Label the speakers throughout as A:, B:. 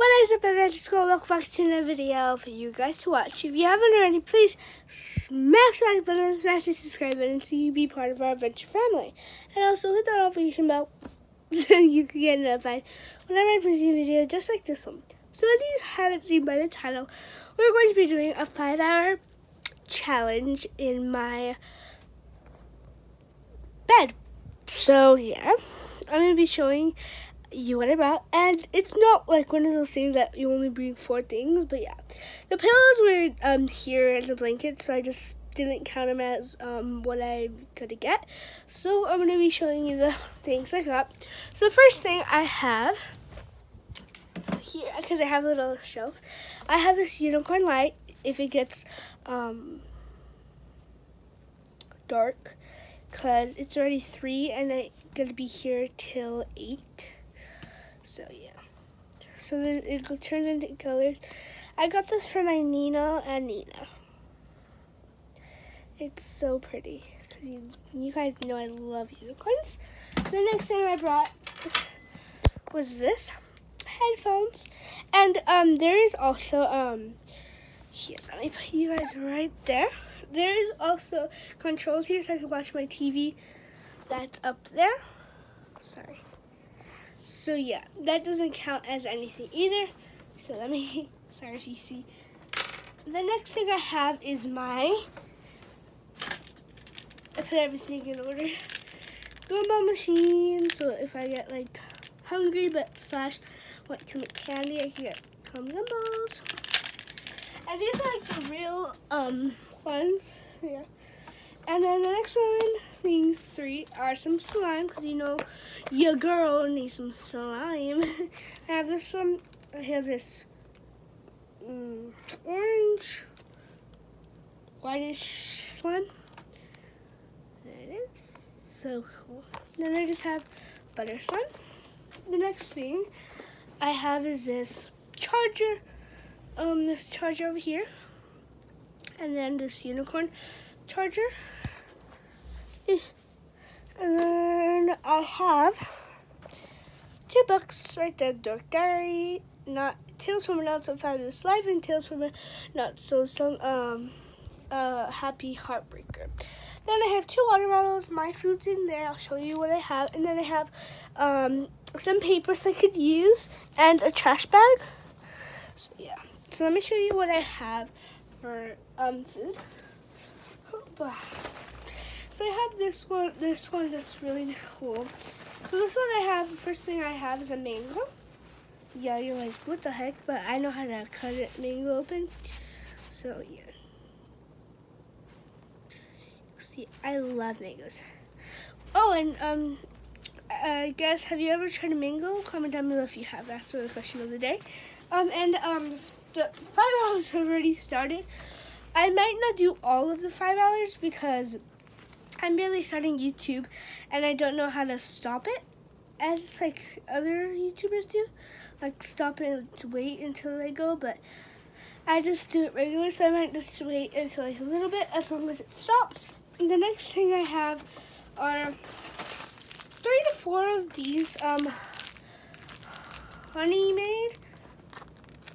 A: What is up, everyone? Go welcome back to another video for you guys to watch. If you haven't already, please smash the like button and smash the subscribe button so you be part of our adventure family. And also hit that notification bell so you can get notified whenever I post a video just like this one. So as you haven't seen by the title, we're going to be doing a five hour challenge in my bed. So yeah, I'm going to be showing you what I brought. And it's not like one of those things that you only bring four things, but yeah. The pillows were um here as a blanket, so I just didn't count them as um what I could get. So I'm gonna be showing you the things I got. So the first thing I have here because I have a little shelf. I have this unicorn light. If it gets um dark, cause it's already three and I'm gonna be here till eight. So yeah. So then it turns into colors. I got this from my Nina and Nina. It's so pretty. Cause you, you guys know I love unicorns. The next thing I brought was this headphones. And um there is also um here, let me put you guys right there. There is also controls here so I can watch my TV that's up there. Sorry. So yeah, that doesn't count as anything either. So let me, sorry if you see. The next thing I have is my, I put everything in order. Gumball machine, so if I get like hungry but slash want to make candy, I can get cum gumballs. And these are like the real um ones, yeah. And then the next one, things three, are some slime, because you know your girl needs some slime. I have this one, I have this um, orange, whitish slime. There it is. So cool. Then I just have butter slime. The next thing I have is this charger, um, this charger over here. And then this unicorn charger. And then I have two books right there, Dork Diary, not Tales from a Not So Fabulous Life, and Tales from a Not So Some um uh Happy Heartbreaker. Then I have two water bottles, my food's in there, I'll show you what I have, and then I have um some papers I could use and a trash bag. So yeah. So let me show you what I have for um food. So I have this one, this one that's really cool. So this one I have, the first thing I have is a mango. Yeah, you're like, what the heck? But I know how to cut it mango open. So yeah. See, I love mangoes. Oh, and um, I guess, have you ever tried a mango? Comment down below if you have. That's the question of the day. Um, and um, the five hours have already started. I might not do all of the five hours because I'm barely starting YouTube and I don't know how to stop it as like other YouTubers do. Like stop it to wait until they go, but I just do it regularly, so I might just wait until like a little bit as long as it stops. And the next thing I have are three to four of these um honey made.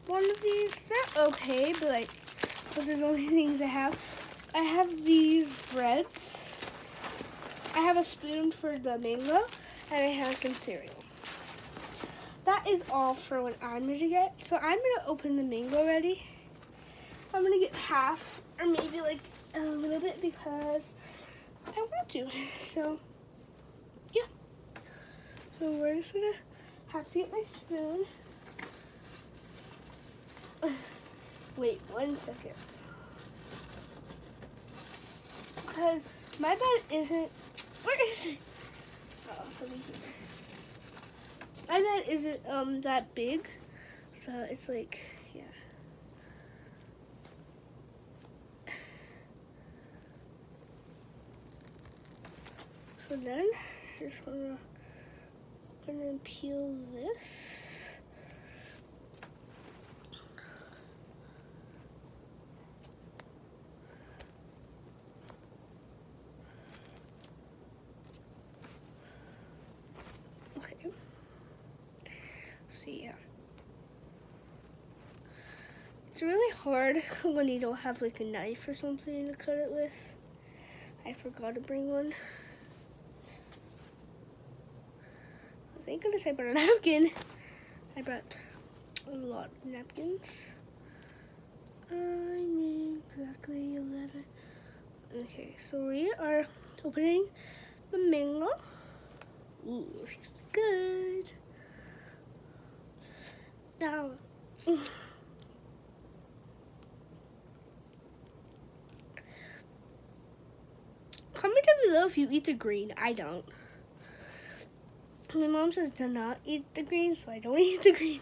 A: One of these, they're okay, but like those are the only things I have. I have these breads. I have a spoon for the mango, and I have some cereal. That is all for what I'm going to get. So I'm going to open the mango already. I'm going to get half, or maybe like a little bit because I want to. So, yeah. So we're just going to have to get my spoon. Wait one second. Because my bed isn't where is it? Oh, something here. My bed isn't um that big, so it's like yeah. So then, just gonna and peel this. See. It's really hard when you don't have like a knife or something to cut it with. I forgot to bring one. Thank goodness I brought a napkin. I brought a lot of napkins. I'm exactly 11. Okay, so we are opening the mango. Ooh, looks good. Now, comment down below if you eat the green. I don't. My mom says do not eat the green, so I don't eat the green.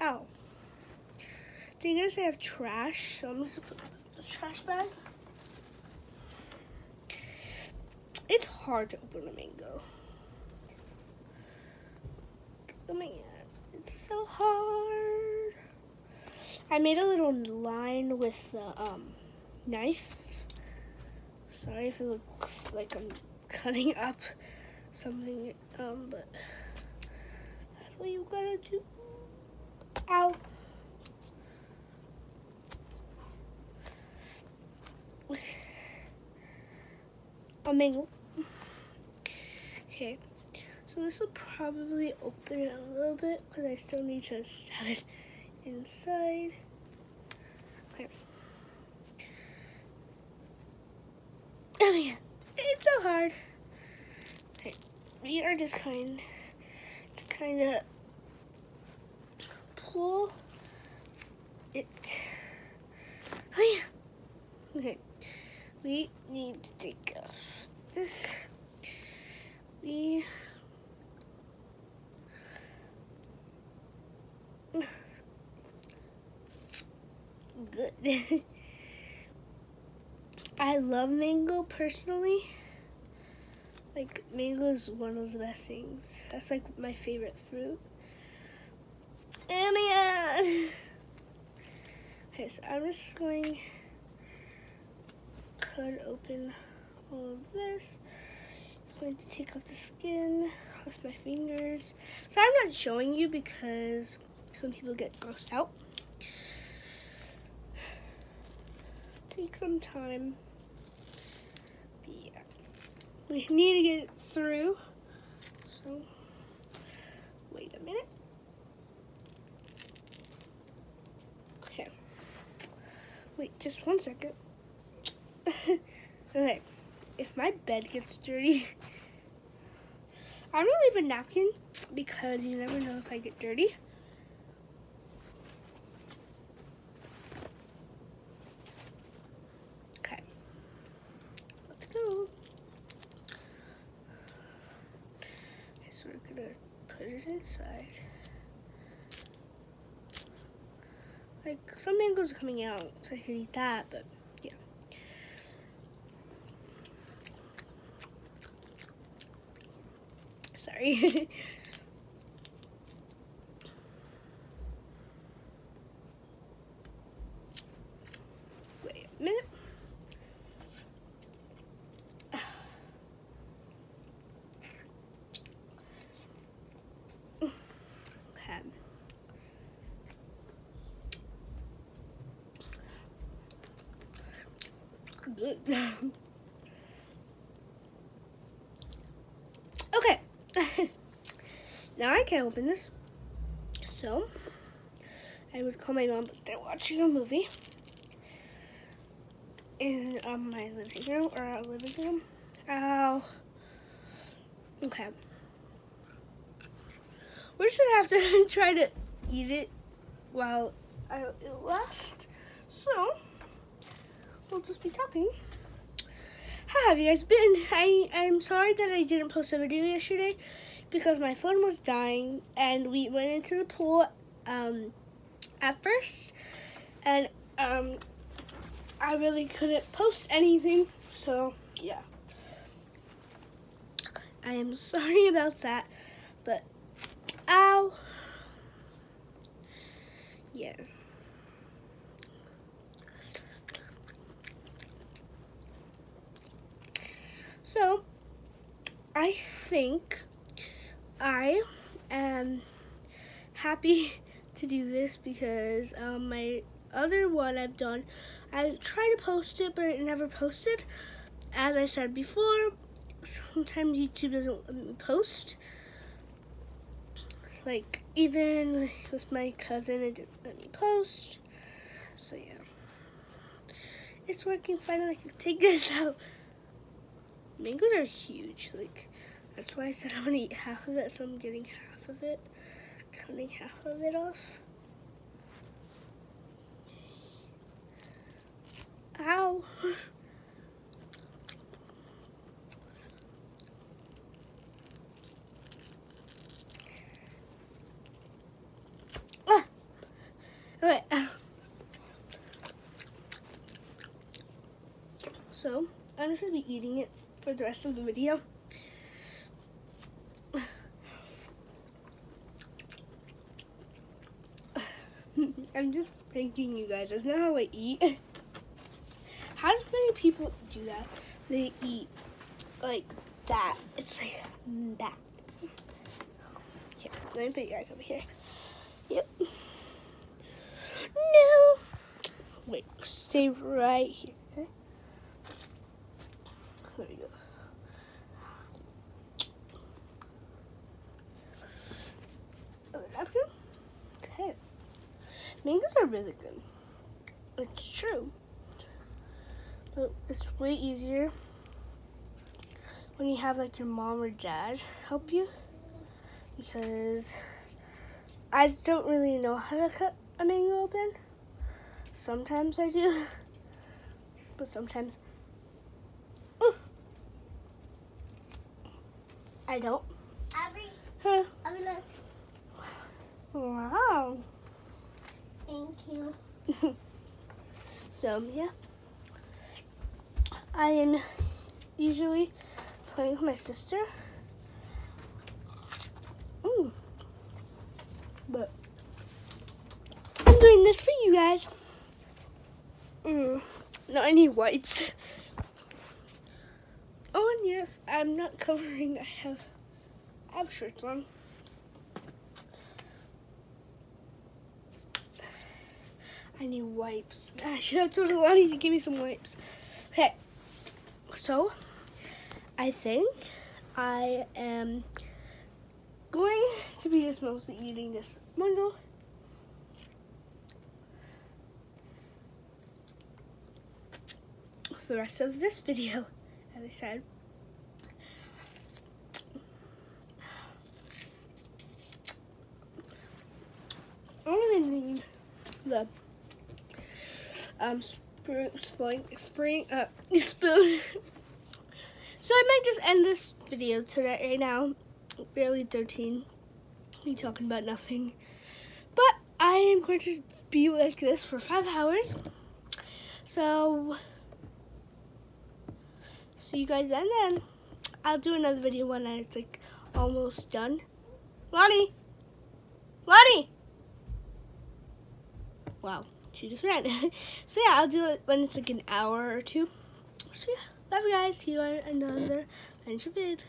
A: Ow. Do you guys have trash? So I'm just gonna put the trash bag. It's hard to open a mango. Oh my god, it's so hard. I made a little line with the um, knife. Sorry if it looks like I'm cutting up something, um, but that's what you gotta do. Ow. With a mango. Okay, so this will probably open it a little bit because I still need to stab it inside. Okay. Oh man, it's so hard. Okay, we are just kind to kind of pull it. Oh yeah. Okay, we need to take off this. We good. I love mango personally. Like mango is one of the best things. That's like my favorite fruit. Oh god. Okay, so I'm just going to cut open all of this. I'm going to take off the skin with my fingers. So I'm not showing you because some people get grossed out. Take some time. Yeah, We need to get it through. So, wait a minute. Okay. Wait, just one second. okay. If my bed gets dirty, I'm gonna leave a napkin because you never know if I get dirty. Inside. Like, some mangoes are coming out, so I could eat that, but yeah. Sorry. Wait a minute. good. okay. now I can't open this. So, I would call my mom, but they're watching a movie in um, my living room or our living room. Ow. Okay. We're just gonna have to try to eat it while I, it lasts. So, we'll just be talking. How have you guys been? I, I'm sorry that I didn't post a video yesterday because my phone was dying and we went into the pool um, at first and um, I really couldn't post anything. So, yeah. I am sorry about that, but ow. Yeah. So, I think I am happy to do this because um, my other one I've done, I tried to post it, but it never posted. As I said before, sometimes YouTube doesn't post. Like, even with my cousin, it didn't let me post. So, yeah. It's working fine. I can take this out. Mangoes are huge. Like, that's why I said I'm to eat half of it, so I'm getting half of it. Cutting half of it off. Ow. ah. Okay. So, I'm just to be eating it for the rest of the video. I'm just thanking you guys. That's not how I eat. How do many people do that? They eat like that. It's like that. Here, let me put you guys over here. Yep. No. Wait, stay right here. Okay. There we go. Okay. Mangoes are really good. It's true. But it's way easier when you have like your mom or dad help you because I don't really know how to cut a mango open. Sometimes I do, but sometimes I don't.
B: Abby,
A: Huh.
B: Abby, look.
A: Wow. So yeah, I am usually playing with my sister. Mm. But I'm doing this for you guys. Mm. No, I need wipes. Oh, and yes, I'm not covering. I have, I have shirts on. I need wipes. Ah, I should have told Lonnie to give me some wipes. Okay, so I think I am going to be just mostly eating this mango. For the rest of this video, as I said. I'm gonna need the um spoon, spring, uh, spoon. so I might just end this video today right now. Barely 13. Me talking about nothing. But I am going to be like this for five hours. So see you guys then. Then I'll do another video when it's like almost done. Lonnie, Lonnie. Wow, she just ran. so yeah, I'll do it when it's like an hour or two. So yeah, love you guys. See you on another adventure vid.